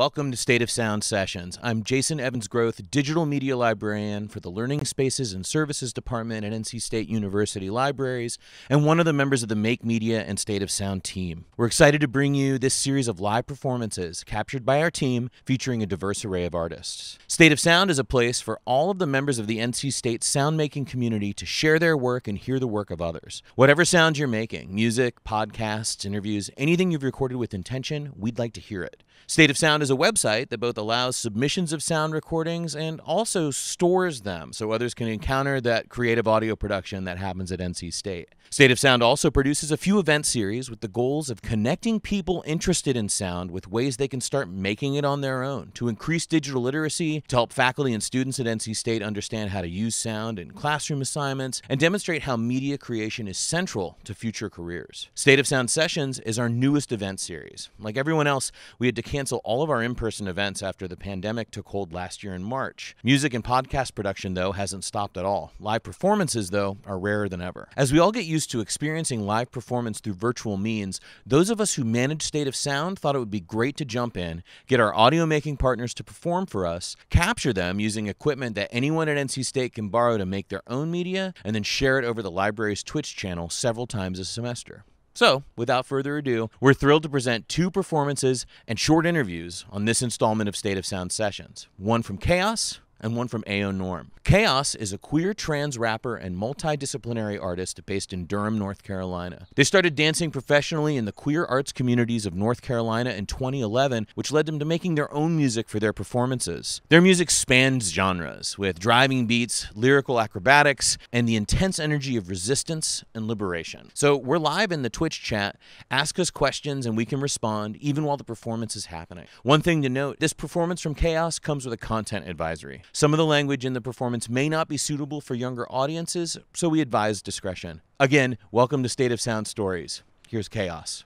Welcome to State of Sound Sessions. I'm Jason Evans Groth, Digital Media Librarian for the Learning Spaces and Services Department at NC State University Libraries, and one of the members of the Make Media and State of Sound team. We're excited to bring you this series of live performances captured by our team featuring a diverse array of artists. State of Sound is a place for all of the members of the NC State sound making community to share their work and hear the work of others. Whatever sounds you're making music, podcasts, interviews, anything you've recorded with intention, we'd like to hear it. State of Sound is a website that both allows submissions of sound recordings and also stores them so others can encounter that creative audio production that happens at NC State. State of Sound also produces a few event series with the goals of connecting people interested in sound with ways they can start making it on their own to increase digital literacy, to help faculty and students at NC State understand how to use sound in classroom assignments, and demonstrate how media creation is central to future careers. State of Sound Sessions is our newest event series. Like everyone else, we had to cancel all of our in person events after the pandemic took hold last year in March. Music and podcast production, though, hasn't stopped at all. Live performances, though, are rarer than ever. As we all get used to experiencing live performance through virtual means, those of us who manage State of Sound thought it would be great to jump in, get our audio making partners to perform for us, capture them using equipment that anyone at NC State can borrow to make their own media, and then share it over the library's Twitch channel several times a semester. So, without further ado, we're thrilled to present two performances and short interviews on this installment of State of Sound Sessions. One from Chaos and one from Ayo Norm. Chaos is a queer trans rapper and multidisciplinary artist based in Durham, North Carolina. They started dancing professionally in the queer arts communities of North Carolina in 2011, which led them to making their own music for their performances. Their music spans genres, with driving beats, lyrical acrobatics, and the intense energy of resistance and liberation. So we're live in the Twitch chat. Ask us questions and we can respond even while the performance is happening. One thing to note this performance from Chaos comes with a content advisory. Some of the language in the performance may not be suitable for younger audiences, so we advise discretion. Again, welcome to State of Sound Stories. Here's Chaos.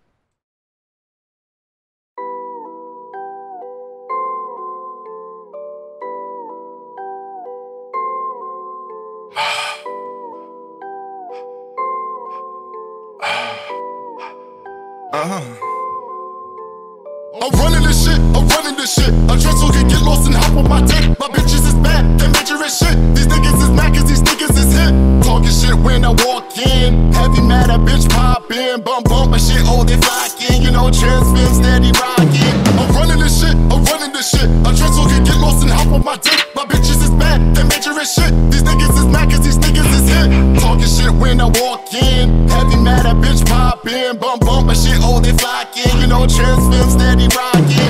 Shit, I'm running this shit. A so can get lost and hop on my dick. My bitches is bad, they major as shit. These niggas is mad cause these niggas is hit. Talking shit when I walk in. Heavy mad, a bitch pop in. Bump, bump, my shit, oh, they flocking. You know, transfin steady rocking. I'm running this shit, I'm running this shit. A so can get lost and hop on my dick. My bitches is bad, they major as shit. These niggas is mad cause these niggas is hit. Talking shit when I walk in. Heavy mad, a bitch pop in. Bump, bump, my shit, oh, they flocking. You know, transfin steady rocking.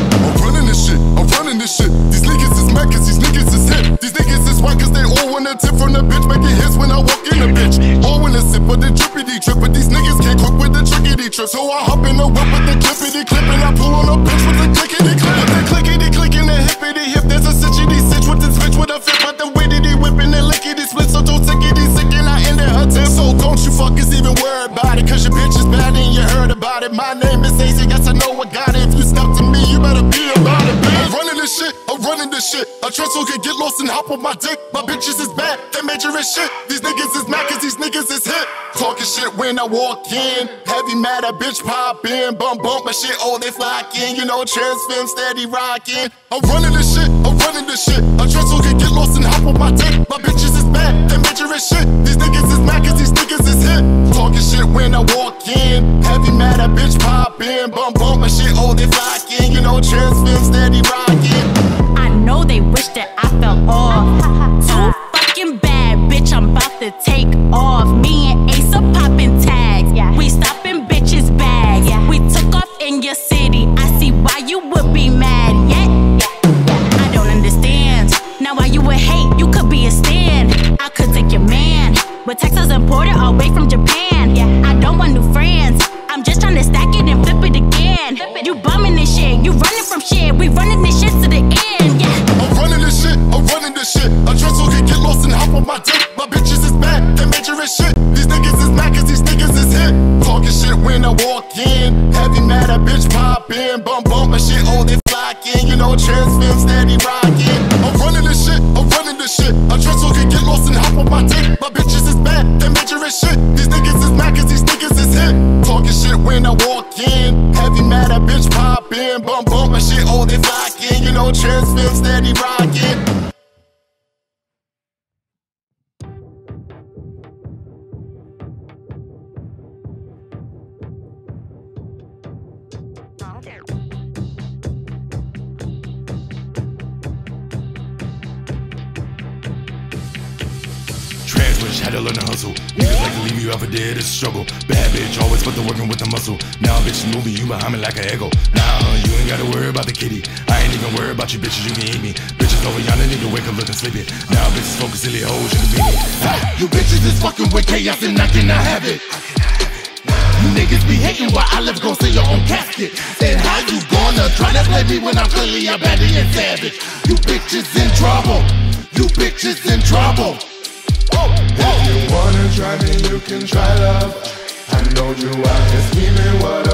A bitch pop in. Bump, bump, my shit, oh, they flocking. You know, transfin steady rocking. I'm running this shit, I'm running this shit. A trestle can get lost and hop on my dick. My bitches is bad, they major as shit. These niggas is mad cause these niggas is hit. Talking shit when I walk in. Heavy mad, a bitch pop in. Bump, bump, my shit, oh, they flocking. You know, transfin steady rocking. About you bitches, you can eat me. Bitches over need to wake up looking sleepy. Now bitches focus silly hoes in the beanie. Ha, you bitches is fucking with chaos and I cannot have it. You niggas be hating while I live gon' sell your own casket. Then how you gonna try to play me when I'm clearly a baddie and savage? You bitches in trouble. You bitches in trouble. If you wanna try me, you can try love. I know you out here scheming, what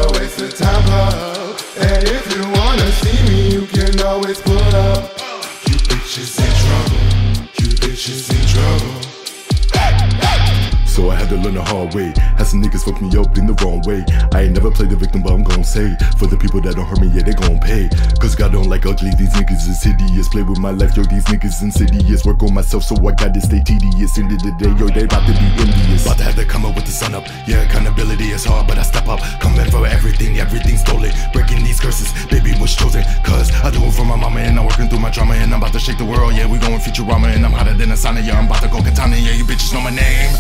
So I had to learn the hard way. Had some niggas fuck me up in the wrong way. I ain't never played the victim, but I'm gon' say For the people that don't hurt me, yeah, they gon' pay Cause God don't like ugly, these niggas is hideous Play with my life, yo, these niggas insidious Work on myself, so I gotta stay tedious End of the day, yo, they about to be envious About to have to come up with the sun up. Yeah, accountability is hard, but I step up. Coming for everything, everything stolen. Breaking these curses, baby was chosen. Cause I do it for my mama, and I'm working through my trauma, and I'm about to shake the world. Yeah, we going Futurama, and I'm hotter than a sauna. Yeah, I'm about to go katana. Yeah, you bitches know my name.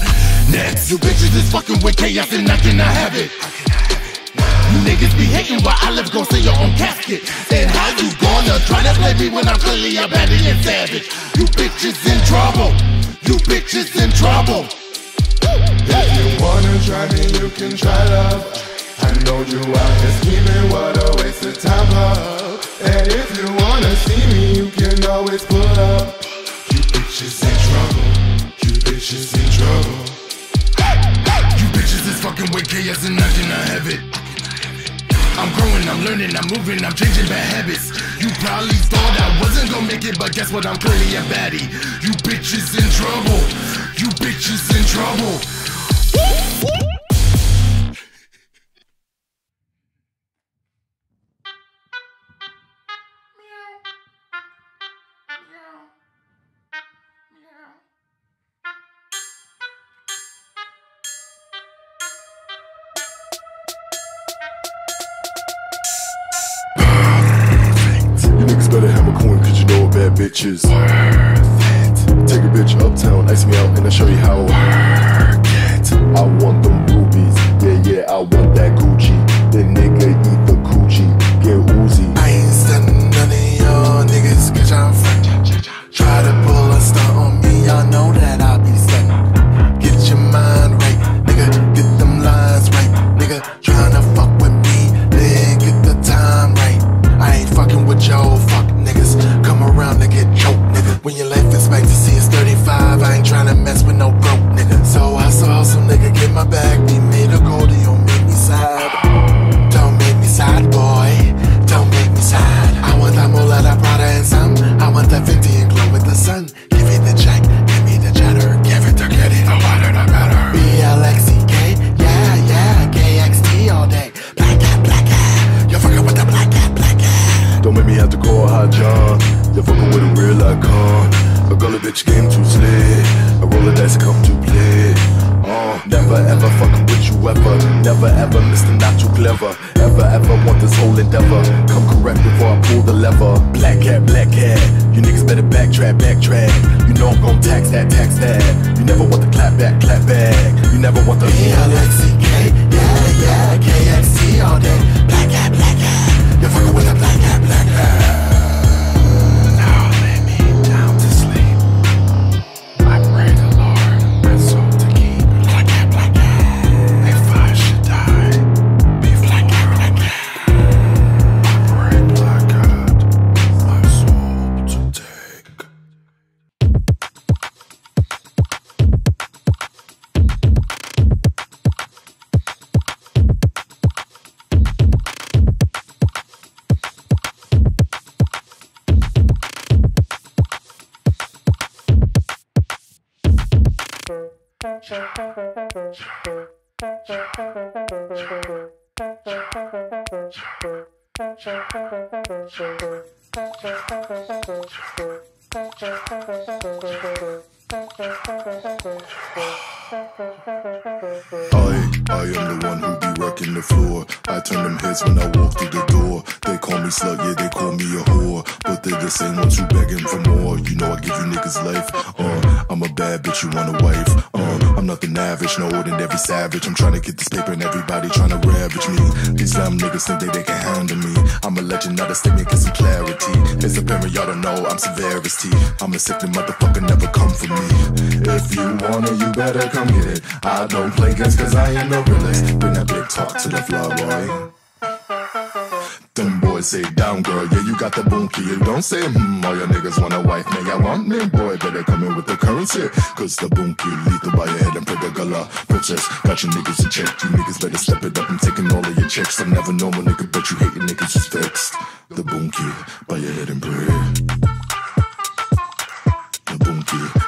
Next, you bitches is fucking with chaos, and I cannot have it. You niggas be hating while I live gon' sell your own casket. And how you gonna try to play me when I'm clearly a baddie and savage? You bitches in trouble. You bitches in trouble. If you wanna try me, you can try love. I know you out here scheming, what a waste of time, love. And if you wanna see me, you can always pull up. You bitches in trouble. You bitches in trouble. Bitches is fucking with chaos and I cannot have it. I'm growing, I'm learning, I'm moving, I'm changing bad habits. You probably thought I wasn't gonna make it, but guess what? I'm clearly a baddie. You bitches in trouble. You bitches in trouble. You know a bad bitch is worth it. Take a bitch uptown, ice me out, and I'll show you how work it. I want them rubies, yeah, yeah, I want that Gucci. Then nigga eat Never ever, Mr. Not too clever. Ever ever want this whole endeavor. I, I am the one who be working the floor. I turn them heads when I walk through the door. They call me slut, yeah, they call me a whore. But they're the same ones who begging for more. You know I give you niggas life. Uh, I'm a bad bitch, you want a wife. Uh, I'm nothing average, no ordinary savage. I'm trying to get this paper and everybody trying to ravage me. These dumb niggas think they, they can handle me. I'm a legend, not a statement, get some clarity. It's apparent y'all don't know I'm severity. I'm a sickly motherfucker, never come for me. If you want it, you better come get it. I don't play games cause I ain't no realist. Bring that big talk to the floor, boy. Them boys say down, girl, yeah, you got the boom key. Don't say, hmm, all your niggas want a wife. I want me, boy, better come in with the currency. Cause the boom key, lethal by your head and put the gala. Princess, got your niggas in check. You niggas better step it up. I'm taking all of your checks. I'm never normal, nigga, but you hate your niggas is fixed. The boom key, by your head and bread. The boom key,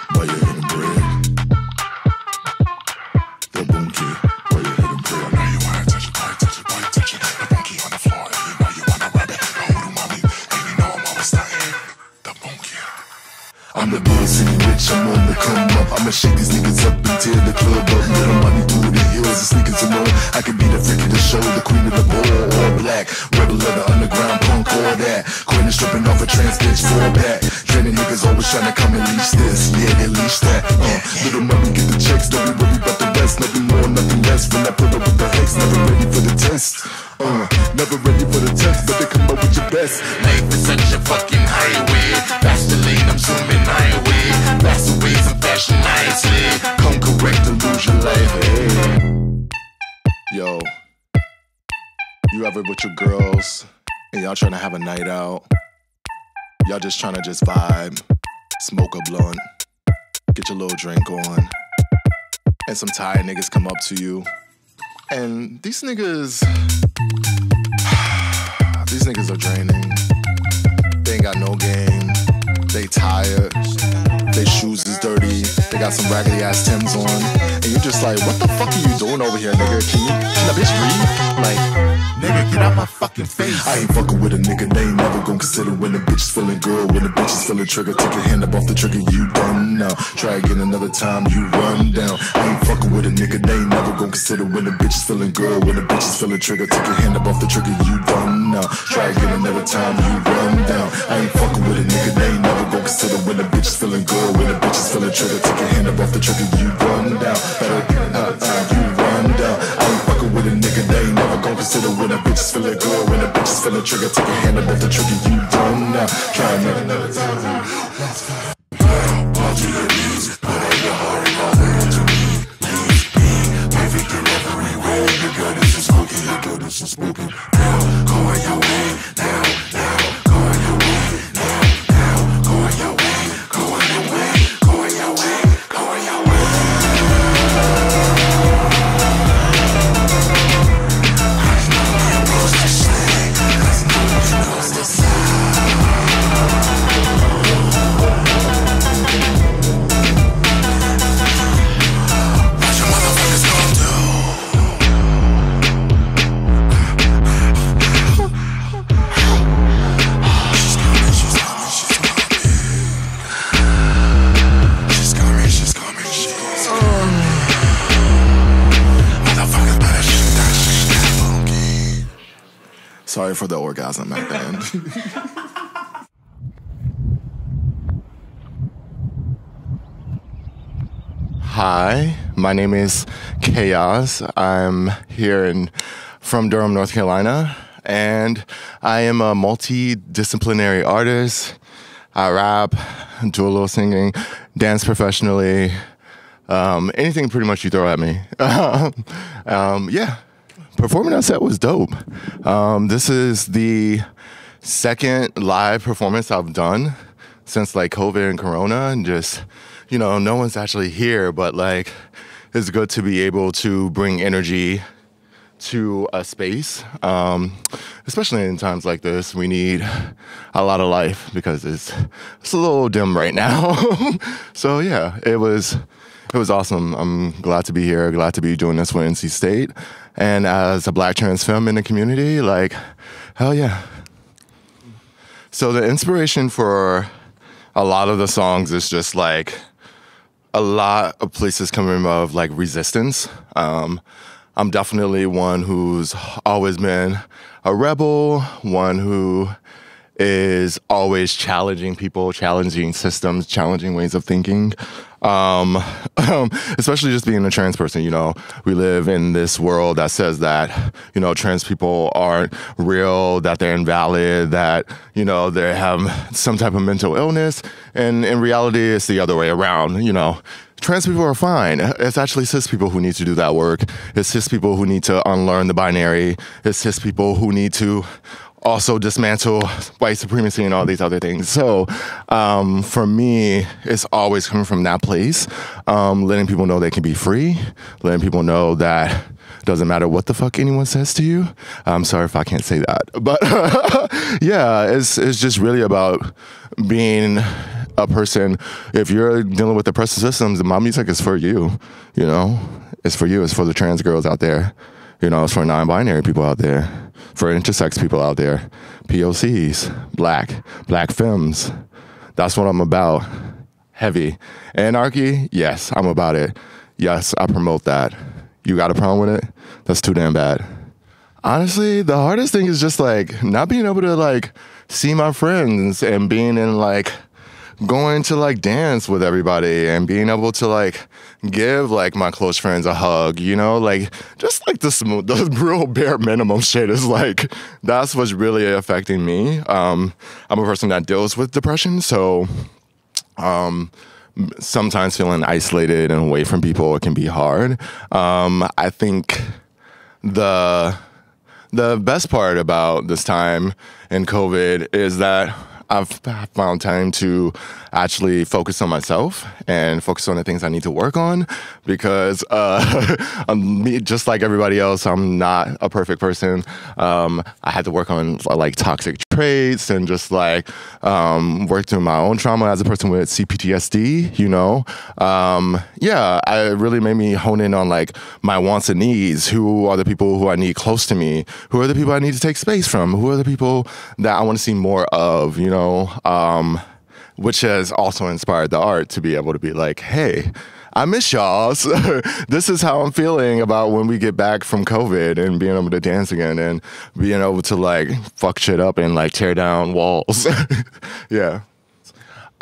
I'm on the come up. I'ma shake these niggas up and tear the club up. Little money through the hills and sneakers and more. I could be the freak of the show, the queen of the ball, all black. Rebel of the underground punk, all that. Queen is stripping off a trans bitch, fall back. Training niggas always trying to come and leash this. Yeah, they leash that. Uh, little money get the checks, don't be worried about the rest. Nothing more, nothing less. When I put up with the hex, never ready for the test. Uh, never ready for the test, but they come up with your best. Life is such a fucking highway. That's the lane I'm zooming highway. That's the ways I'm fashion nicely. Come correct and lose your life. Hey. Yo, you ever with your girls and y'all trying to have a night out? Y'all just trying to just vibe, smoke a blunt, get your little drink on, and some tired niggas come up to you. And these niggas, these niggas are draining. They ain't got no game. They tired. They shoes is dirty. They got some raggedy ass Tims on. And you're just like, what the fuck are you doing over here, nigga? Can you, can that bitch breathe? Like, Nigga, get out my fucking face. I ain't fucking with a nigga, they ain't never gon' consider when the bitch is feeling good. When the bitch is feeling trigger, take your hand up off the trigger, you done now. Try again another time, you run down. I ain't fucking with a nigga, they ain't never gon' consider when the bitch is feeling good. When the bitch is feeling trigger, take your hand up off the trigger, you done now. Try again another time, you run down. I ain't fucking with a nigga, they ain't consider when the bitch is feeling good. When the bitch is feeling trigger, take your hand up off the trigger, you run down. Better, uh, uh, you run down. I ain't fucking with a nigga, they ain't never gon' consider when a bitch is feeling good. When a bitch is feeling trigger, take your hand up off the trigger, you run down. Try another time. She's orgasm at the end. Hi, my name is Chaos. I'm here in from Durham, North Carolina, and I am a multidisciplinary artist. I rap, do a little singing, dance professionally, um, anything pretty much you throw at me. um, yeah, performing on set was dope. Um, this is the second live performance I've done since like COVID and Corona, and just you know, no one's actually here, but like it's good to be able to bring energy to a space, um, especially in times like this. We need a lot of life because it's it's a little dim right now. so yeah, it was it was awesome. I'm glad to be here. Glad to be doing this with NC State. And as a black trans femme in the community, like Hell yeah. So the inspiration for a lot of the songs is just like a lot of places coming of like resistance. Um, I'm definitely one who's always been a rebel, one who is always challenging people, challenging systems, challenging ways of thinking. Um, um, especially just being a trans person, you know, we live in this world that says that, you know, trans people aren't real, that they're invalid, that, you know, they have some type of mental illness. And in reality, it's the other way around, you know trans people are fine. It's actually cis people who need to do that work. It's cis people who need to unlearn the binary. It's cis people who need to also dismantle white supremacy and all these other things. So um, for me, it's always coming from that place, um, letting people know they can be free, letting people know that doesn't matter what the fuck anyone says to you. I'm sorry if I can't say that, but yeah, it's it's just really about being a person. If you're dealing with oppressive systems, my music is for you. You know, it's for you. It's for the trans girls out there. You know, it's for non-binary people out there for intersex people out there, POCs, black, black femmes. That's what I'm about. Heavy. Anarchy, yes, I'm about it. Yes, I promote that. You got a problem with it? That's too damn bad. Honestly, the hardest thing is just like not being able to like see my friends and being in like going to like dance with everybody and being able to like give like my close friends a hug, you know, like just like the smooth, the real bare minimum shit is like that's what's really affecting me. Um, I'm a person that deals with depression, so um, sometimes feeling isolated and away from people can be hard. Um, I think the the best part about this time in COVID is that I've found time to actually focus on myself and focus on the things I need to work on because uh, I'm me, just like everybody else. I'm not a perfect person. Um, I had to work on like toxic traits and just like um, work through my own trauma as a person with CPTSD. You know, um, yeah, it really made me hone in on like my wants and needs. Who are the people who I need close to me? Who are the people I need to take space from? Who are the people that I want to see more of? You know, um, which has also inspired the art to be able to be like, hey, I miss y'all. So this is how I'm feeling about when we get back from COVID and being able to dance again and being able to like fuck shit up and like tear down walls. yeah.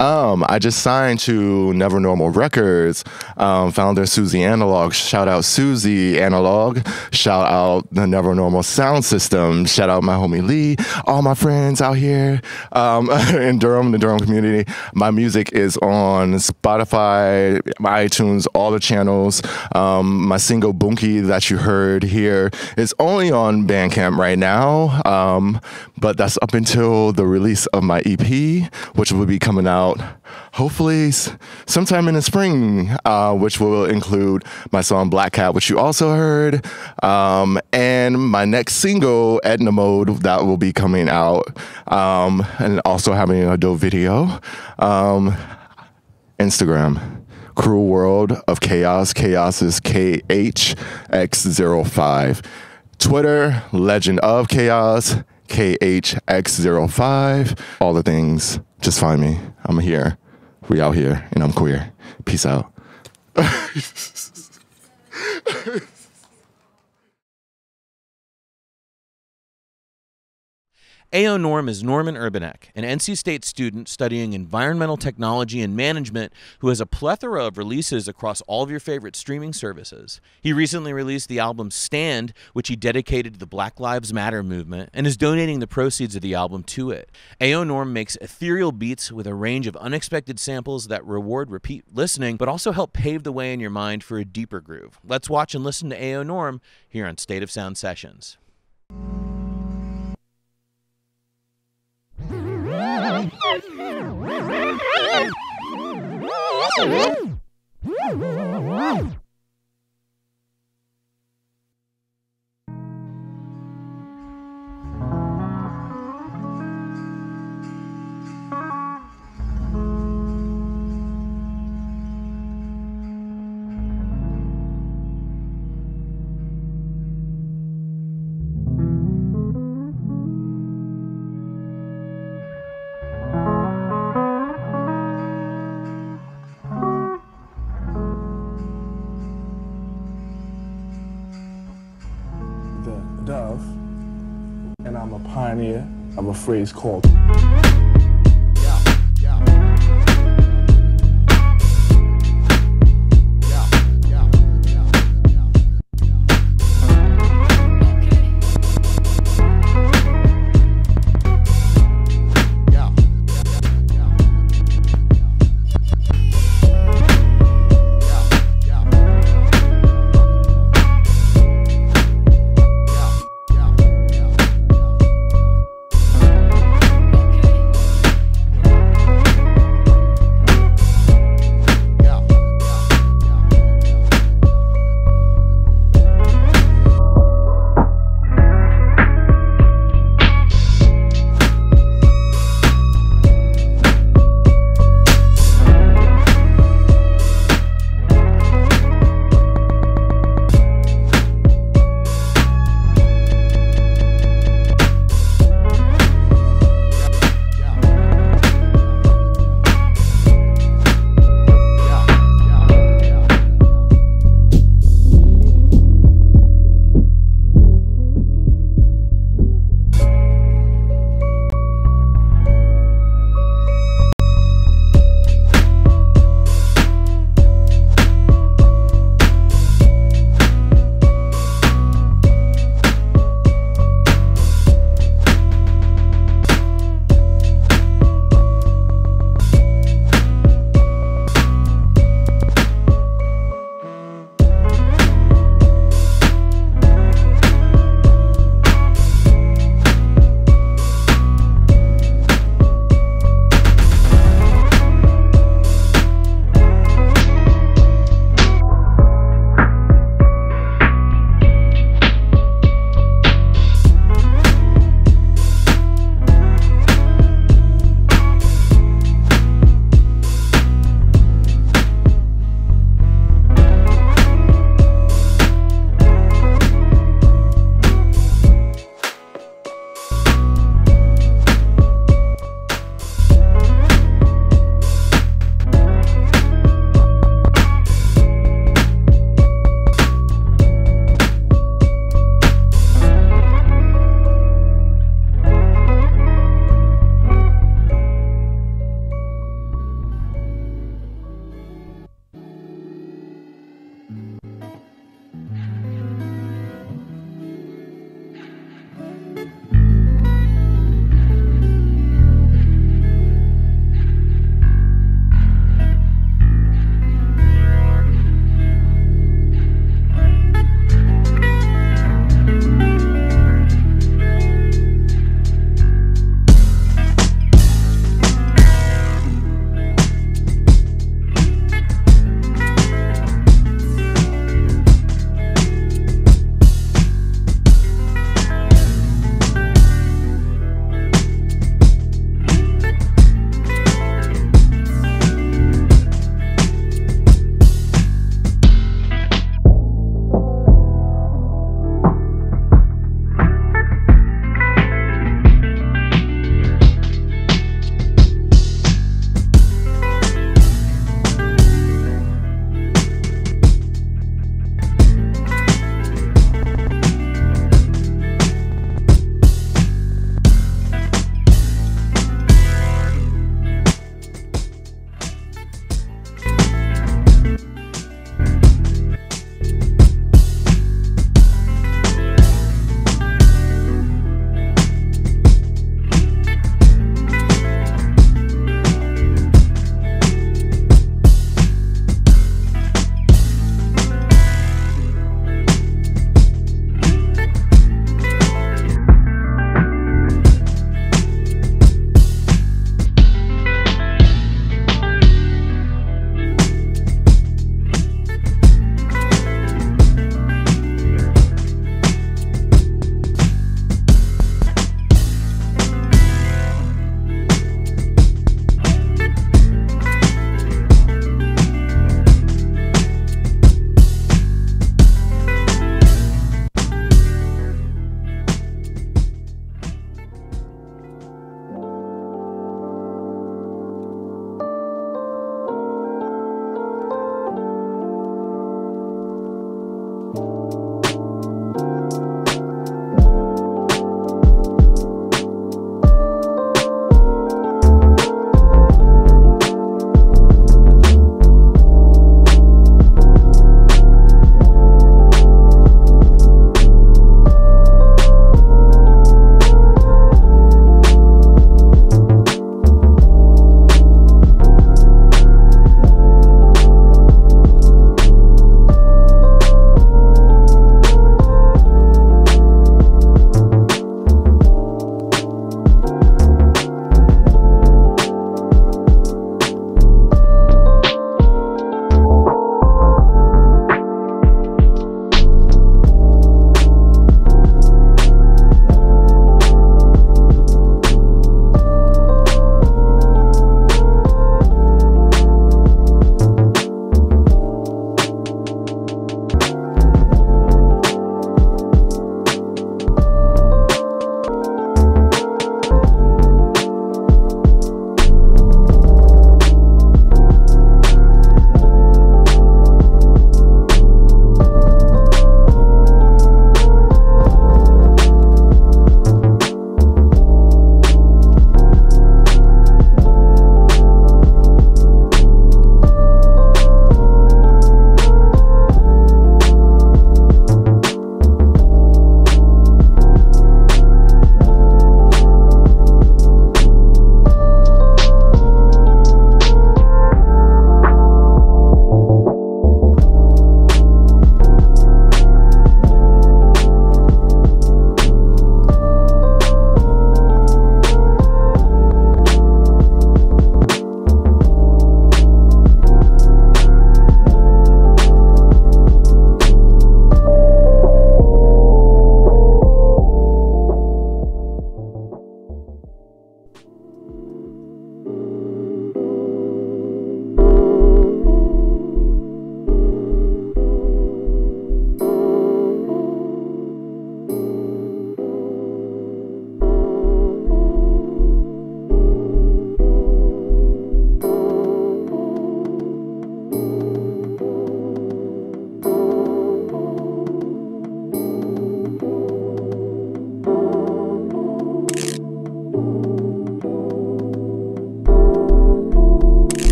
Um, I just signed to Never Normal Records. Um, founder Suzi Analogue. Shout out Suzi Analogue. Shout out the Never Normal Sound System. Shout out my homie Lee. All my friends out here um, in Durham, the Durham community. My music is on Spotify, iTunes, all the channels. Um, my single Bunky that you heard here is only on Bandcamp right now, um, but that's up until the release of my EP, which will be coming out out hopefully sometime in the spring, uh, which will include my song Black Cat, which you also heard, um, and my next single, Edna Mode, that will be coming out, um, and also having a dope video. Um, Instagram. Cruel World of Chaos. Chaos is KHX05. Twitter, Legend of Chaos, KHX05. All the things. Just find me. I'm here. We out here, and I'm queer. Peace out. Ayo Norm is Norman Urbanek, an NC State student studying environmental technology and management who has a plethora of releases across all of your favorite streaming services. He recently released the album Stand, which he dedicated to the Black Lives Matter movement, and is donating the proceeds of the album to it. Ayo Norm makes ethereal beats with a range of unexpected samples that reward repeat listening, but also help pave the way in your mind for a deeper groove. Let's watch and listen to Ayo Norm here on State of Sound Sessions. Woo! A phrase called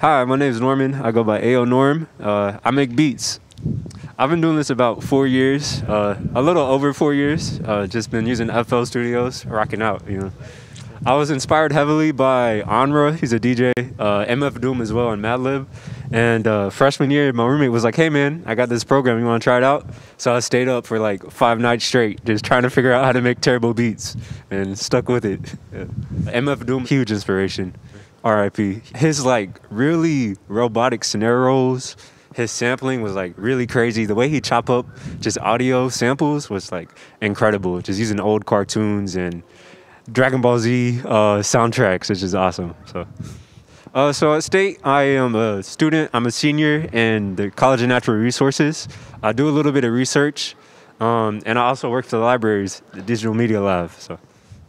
Hi, my name is Norman. I go by Ayo Norm. Uh, I make beats. I've been doing this about four years, uh, a little over four years. Uh, just been using FL Studios, rocking out, you know. I was inspired heavily by Onra. He's a DJ, uh, MF Doom as well, and Madlib. And uh, freshman year, my roommate was like, "Hey man, I got this program. You want to try it out?" So I stayed up for like five nights straight, just trying to figure out how to make terrible beats, and stuck with it. Yeah. MF Doom, huge inspiration. R.I.P. His like really robotic scenarios. His sampling was like really crazy. The way he chop up just audio samples was like incredible. Just using old cartoons and Dragon Ball Z uh, soundtracks, which is awesome. So, uh, so at State, I am a student. I'm a senior in the College of Natural Resources. I do a little bit of research, um, and I also work for the libraries, the Digital Media Lab. So,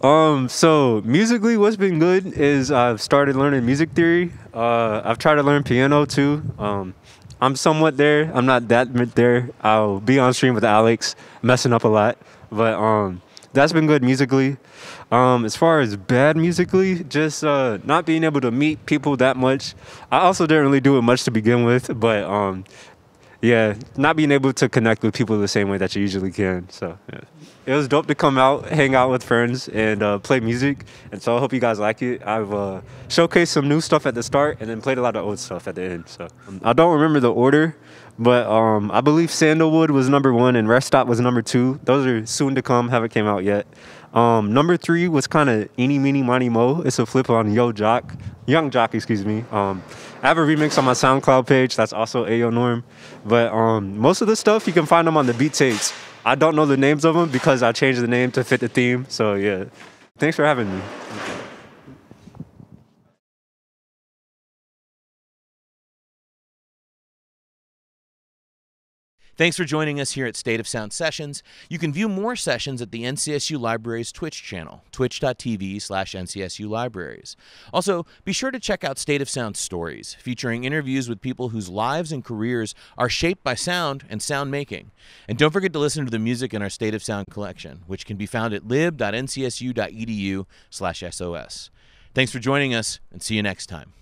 um, so musically, what's been good is I've started learning music theory. Uh, I've tried to learn piano too. Um, I'm somewhat there. I'm not that there. I'll be on stream with Alex, messing up a lot, but um, that's been good musically. Um, as far as bad musically, just uh, not being able to meet people that much. I also didn't really do it much to begin with, but um, yeah, not being able to connect with people the same way that you usually can. So yeah. it was dope to come out, hang out with friends, and uh, play music. And so I hope you guys like it. I've uh, showcased some new stuff at the start, and then played a lot of old stuff at the end. So I don't remember the order, but um, I believe Sandalwood was number one and Rest Stop was number two. Those are soon to come, haven't came out yet. Um, number three was kind of Eeny Meeny Miny Mo. It's a flip on Yo Jock, Yung Joc, excuse me. Um, I have a remix on my SoundCloud page. That's also Ayo Norm. But um, most of the stuff you can find them on the beat tapes. I don't know the names of them because I changed the name to fit the theme. So yeah, thanks for having me. Thanks for joining us here at State of Sound Sessions. You can view more sessions at the NCSU Libraries Twitch channel, twitch.tv slash NCSU Libraries. Also, be sure to check out State of Sound Stories, featuring interviews with people whose lives and careers are shaped by sound and sound making. And don't forget to listen to the music in our State of Sound collection, which can be found at lib.ncsu.edu slash SOS. Thanks for joining us, and see you next time.